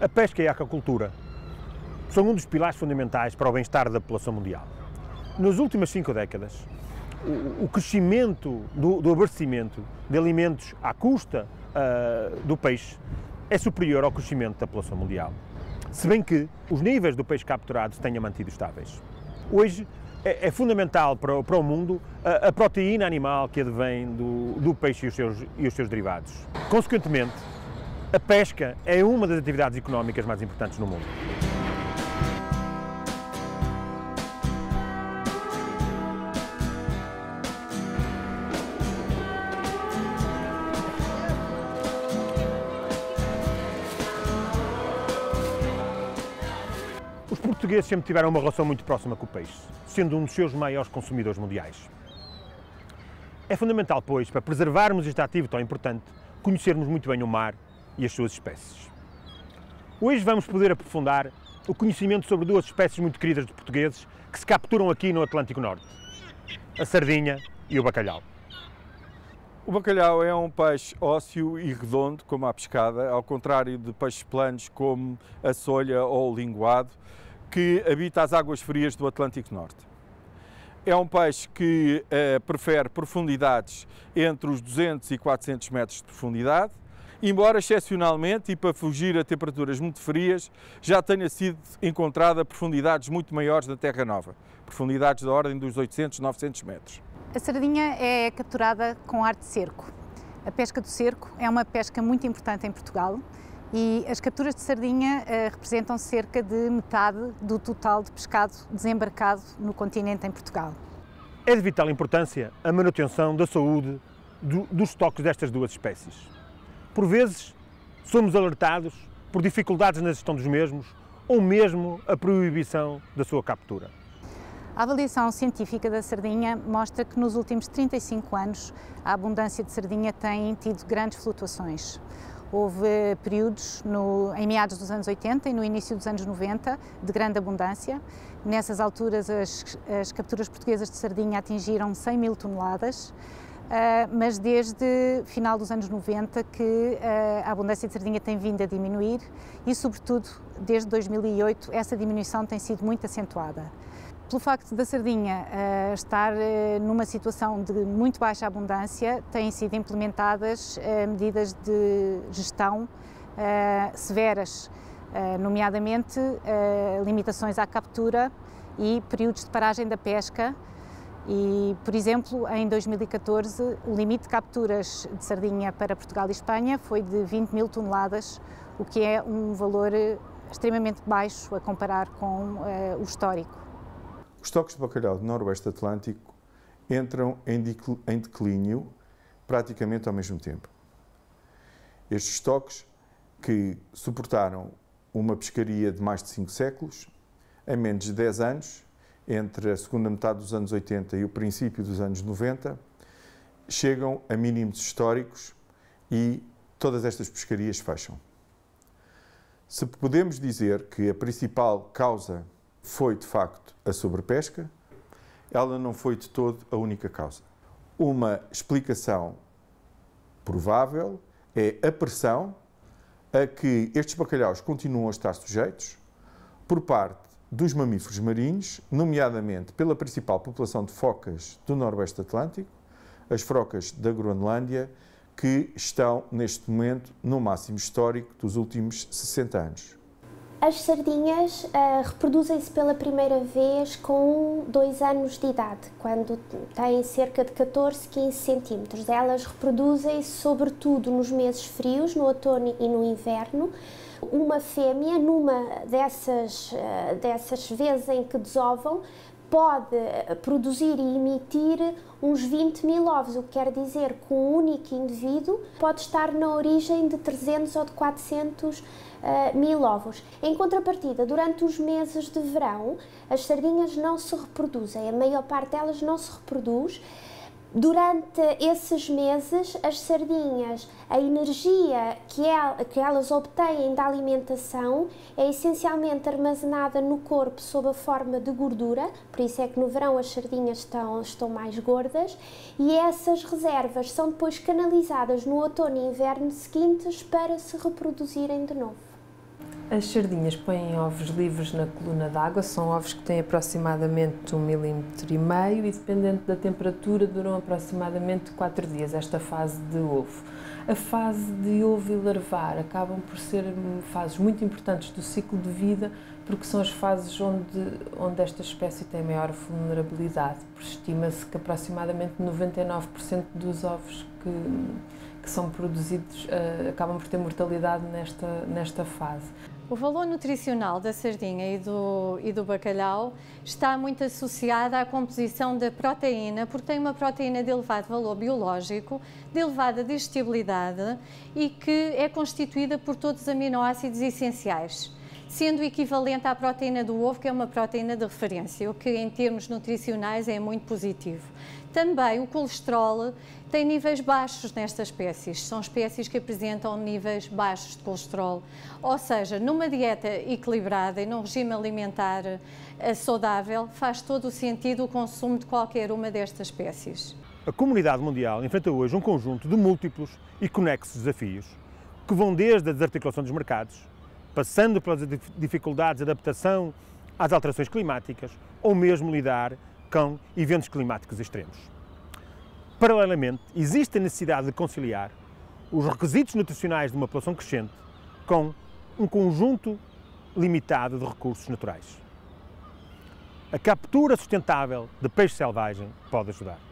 A pesca e a aquacultura são um dos pilares fundamentais para o bem-estar da população mundial. Nas últimas cinco décadas, o, crescimento do, do, abastecimento de alimentos à custa uh, do peixe é superior ao crescimento da população mundial, se bem que os níveis do peixe capturado se tenham mantido estáveis. Hoje é, é fundamental para para o mundo a, a, proteína animal que advém do, do peixe e os, seus, e os seus derivados. Consequentemente, a pesca é uma das atividades económicas mais importantes no mundo. Os portugueses sempre tiveram uma relação muito próxima com o peixe, sendo um dos seus maiores consumidores mundiais. É fundamental, pois, para preservarmos este ativo tão importante, conhecermos muito bem o mar e as suas espécies. Hoje vamos poder aprofundar o conhecimento sobre duas espécies muito queridas de portugueses que se capturam aqui no Atlântico Norte: a sardinha e o bacalhau. O bacalhau é um peixe ósseo e redondo, como a pescada, ao contrário de peixes planos como a solha ou o linguado, que habita as águas frias do Atlântico Norte. É um peixe que uh, prefere profundidades entre os 200 e 400 metros de profundidade, embora excepcionalmente e para fugir a temperaturas muito frias, já tenha sido encontrada profundidades muito maiores na Terra Nova, profundidades da ordem dos 800, 900 metros. A sardinha é capturada com arte de cerco. A pesca do cerco é uma pesca muito importante em Portugal e as capturas de sardinha uh, representam cerca de metade do total de pescado desembarcado no continente em Portugal. É de vital importância a manutenção da saúde do, dos estoques destas duas espécies. Por vezes, somos alertados por dificuldades na gestão dos mesmos ou mesmo a proibição da sua captura. A avaliação científica da sardinha mostra que nos últimos 35 anos a abundância de sardinha tem tido grandes flutuações. Houve períodos no, em meados dos anos 80 e no início dos anos 90 de grande abundância. Nessas alturas, as, as capturas portuguesas de sardinha atingiram 100 mil toneladas. Uh, mas desde final dos anos 90 que uh, a abundância de sardinha tem vindo a diminuir e, sobretudo, desde 2008 essa diminuição tem sido muito acentuada. Pelo facto da sardinha uh, estar numa situação de muito baixa abundância, têm sido implementadas medidas de gestão severas, nomeadamente limitações à captura e períodos de paragem da pesca. E, por exemplo, em 2014, o limite de capturas de sardinha para Portugal e Espanha foi de 20 mil toneladas, o que é um valor extremamente baixo a comparar com o histórico. Os estoques de bacalhau do Noroeste Atlântico entram em declínio praticamente ao mesmo tempo. Estes estoques, que suportaram uma pescaria de mais de 5 séculos, em menos de 10 anos, entre a segunda metade dos anos 80 e o princípio dos anos 90, chegam a mínimos históricos e todas estas pescarias fecham. Se podemos dizer que a principal causa foi de facto a sobrepesca, ela não foi de todo a única causa. Uma explicação provável é a pressão a que estes bacalhaus continuam a estar sujeitos por parte dos mamíferos marinhos, nomeadamente pela principal população de focas do Noroeste Atlântico, as frocas da Groenlândia, que estão neste momento no máximo histórico dos últimos 60 anos. As sardinhas uh, reproduzem-se pela primeira vez com dois anos de idade, quando têm cerca de 14, 15 centímetros. Elas reproduzem-se sobretudo nos meses frios, no outono e no inverno. Uma fêmea, numa dessas, uh, dessas vezes em que desovam, pode eh, produzir e emitir uns 20 mil ovos, o que quer dizer que um único indivíduo pode estar na origem de 300 ou de 400 uh, mil ovos. Em contrapartida, durante os meses de verão, as sardinhas não se reproduzem, a maior parte delas não se reproduz. Durante esses meses, as sardinhas, a energia que, el, que elas obtêm da alimentação é essencialmente armazenada no corpo sob a forma de gordura, por isso é que no verão as sardinhas estão, estão mais gordas, e essas reservas são depois canalizadas no outono e inverno seguintes para se reproduzirem de novo. As sardinhas põem ovos livres na coluna d'água, são ovos que têm aproximadamente um milímetro e meio e, dependendo da temperatura, duram aproximadamente 4 dias, esta fase de ovo. A fase de ovo e larvar acabam por ser fases muito importantes do ciclo de vida, porque são as fases onde, onde esta espécie tem maior vulnerabilidade. Estima-se que aproximadamente 99% dos ovos que, que são produzidos uh, acabam por ter mortalidade nesta, nesta fase. O valor nutricional da sardinha e do, e do bacalhau está muito associado à composição da proteína, porque tem uma proteína de elevado valor biológico, de elevada digestibilidade e que é constituída por todos os aminoácidos essenciais sendo equivalente à proteína do ovo, que é uma proteína de referência, o que em termos nutricionais é muito positivo. Também o colesterol tem níveis baixos nestas espécies, são espécies que apresentam níveis baixos de colesterol. Ou seja, numa dieta equilibrada e num regime alimentar eh, saudável, faz todo o sentido o consumo de qualquer uma destas espécies. A comunidade mundial enfrenta hoje um conjunto de múltiplos e conexos desafios, que vão desde a desarticulação dos mercados, passando pelas dificuldades de adaptação às alterações climáticas ou mesmo lidar com eventos climáticos extremos. Paralelamente, existe a necessidade de conciliar os requisitos nutricionais de uma população crescente com um conjunto limitado de recursos naturais. A captura sustentável de peixe selvagem pode ajudar.